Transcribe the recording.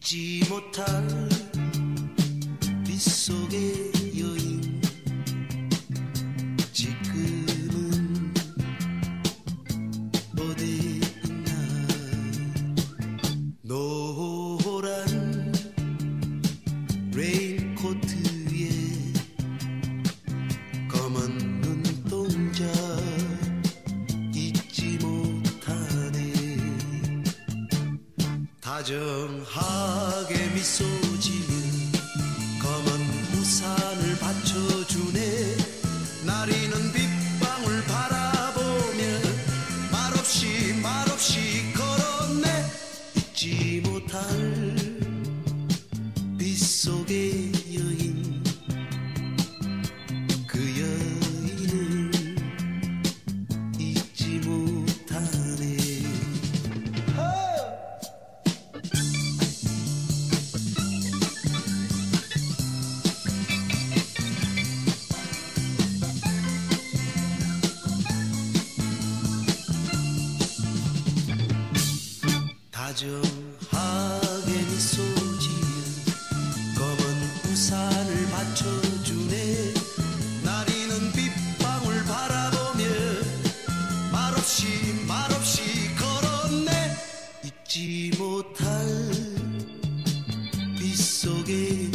잊지 못할 빗속의 여인. 지금은 어디 있나? 노란 레인코트에 검은 눈동자 잊지 못하네. 다정하 게 미소 지으 검은 우산을 받쳐주네. 나리는 빗방울 바라보며 말없이 말없이 걸었네. 잊지 못할 빗속의 다정하게 미소 지은 검은 우산을 받쳐주네. 나리는 빗방울 바라보며 말없이 말없이 걸었네. 잊지 못할 빗속의